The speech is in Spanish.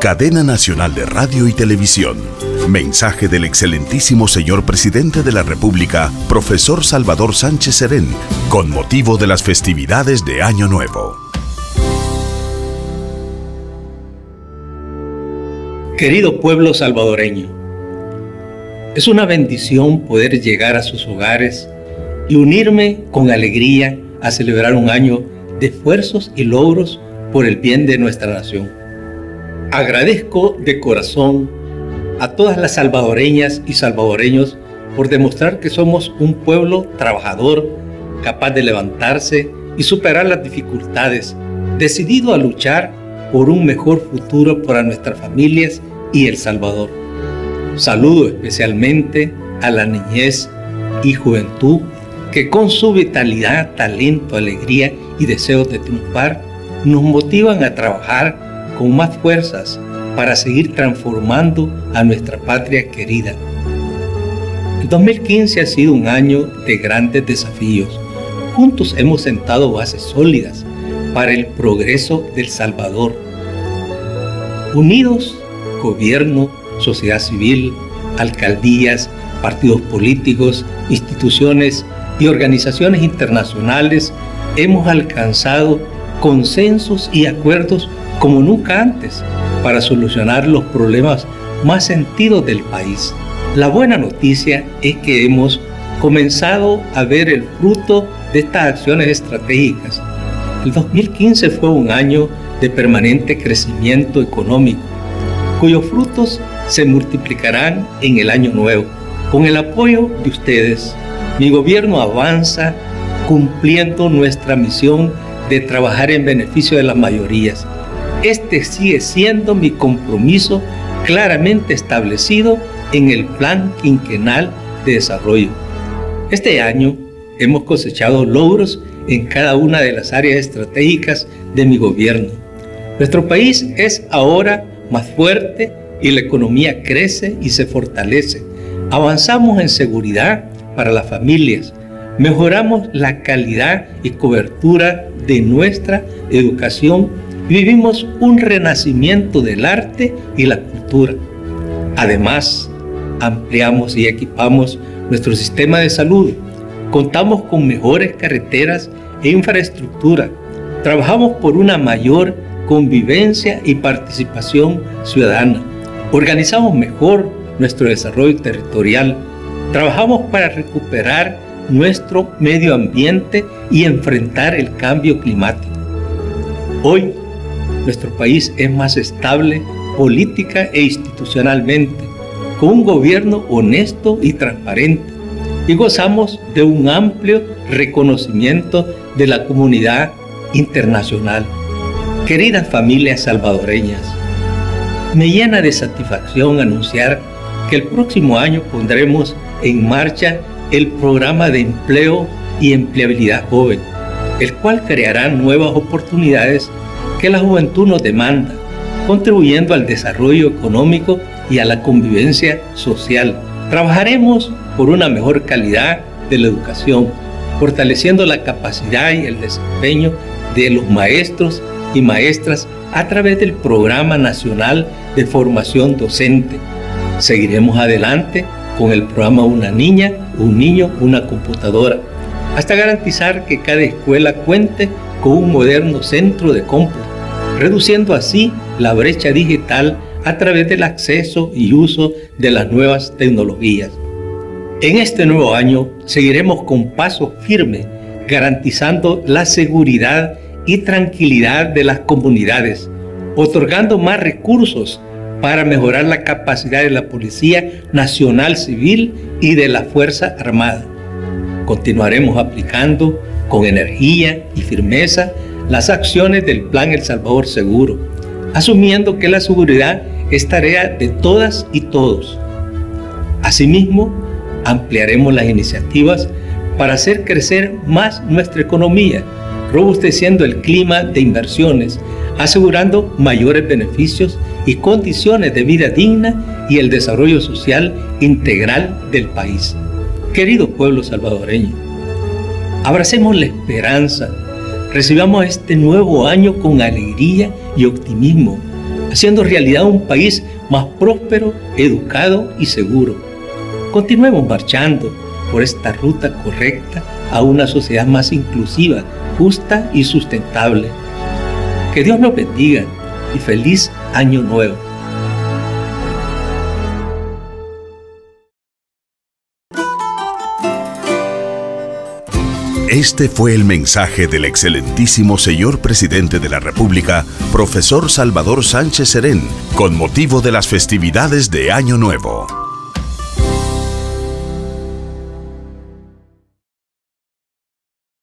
Cadena Nacional de Radio y Televisión. Mensaje del excelentísimo señor presidente de la República, profesor Salvador Sánchez Serén, con motivo de las festividades de Año Nuevo. Querido pueblo salvadoreño, es una bendición poder llegar a sus hogares y unirme con alegría a celebrar un año de esfuerzos y logros por el bien de nuestra nación. Agradezco de corazón a todas las salvadoreñas y salvadoreños por demostrar que somos un pueblo trabajador, capaz de levantarse y superar las dificultades, decidido a luchar por un mejor futuro para nuestras familias y El Salvador. Saludo especialmente a la niñez y juventud que con su vitalidad, talento, alegría y deseos de triunfar nos motivan a trabajar con más fuerzas para seguir transformando a nuestra patria querida. El 2015 ha sido un año de grandes desafíos. Juntos hemos sentado bases sólidas para el progreso del Salvador. Unidos, gobierno, sociedad civil, alcaldías, partidos políticos, instituciones y organizaciones internacionales, hemos alcanzado consensos y acuerdos como nunca antes para solucionar los problemas más sentidos del país. La buena noticia es que hemos comenzado a ver el fruto de estas acciones estratégicas. El 2015 fue un año de permanente crecimiento económico, cuyos frutos se multiplicarán en el año nuevo. Con el apoyo de ustedes, mi gobierno avanza cumpliendo nuestra misión de trabajar en beneficio de las mayorías este sigue siendo mi compromiso claramente establecido en el Plan Quinquenal de Desarrollo. Este año hemos cosechado logros en cada una de las áreas estratégicas de mi gobierno. Nuestro país es ahora más fuerte y la economía crece y se fortalece. Avanzamos en seguridad para las familias, mejoramos la calidad y cobertura de nuestra educación vivimos un renacimiento del arte y la cultura. Además, ampliamos y equipamos nuestro sistema de salud. Contamos con mejores carreteras e infraestructura. Trabajamos por una mayor convivencia y participación ciudadana. Organizamos mejor nuestro desarrollo territorial. Trabajamos para recuperar nuestro medio ambiente y enfrentar el cambio climático. Hoy nuestro país es más estable política e institucionalmente, con un gobierno honesto y transparente, y gozamos de un amplio reconocimiento de la comunidad internacional. Queridas familias salvadoreñas, me llena de satisfacción anunciar que el próximo año pondremos en marcha el programa de empleo y empleabilidad joven, el cual creará nuevas oportunidades que la juventud nos demanda, contribuyendo al desarrollo económico y a la convivencia social. Trabajaremos por una mejor calidad de la educación, fortaleciendo la capacidad y el desempeño de los maestros y maestras a través del Programa Nacional de Formación Docente. Seguiremos adelante con el programa Una Niña, un Niño, una Computadora, hasta garantizar que cada escuela cuente con un moderno centro de cómputo reduciendo así la brecha digital a través del acceso y uso de las nuevas tecnologías. En este nuevo año seguiremos con paso firme garantizando la seguridad y tranquilidad de las comunidades, otorgando más recursos para mejorar la capacidad de la Policía Nacional Civil y de la Fuerza Armada. Continuaremos aplicando con energía y firmeza las acciones del Plan El Salvador Seguro, asumiendo que la seguridad es tarea de todas y todos. Asimismo, ampliaremos las iniciativas para hacer crecer más nuestra economía, robusteciendo el clima de inversiones, asegurando mayores beneficios y condiciones de vida digna y el desarrollo social integral del país. Querido pueblo salvadoreño, abracemos la esperanza Recibamos este nuevo año con alegría y optimismo, haciendo realidad un país más próspero, educado y seguro. Continuemos marchando por esta ruta correcta a una sociedad más inclusiva, justa y sustentable. Que Dios nos bendiga y feliz año nuevo. Este fue el mensaje del excelentísimo señor presidente de la República, profesor Salvador Sánchez Serén, con motivo de las festividades de Año Nuevo.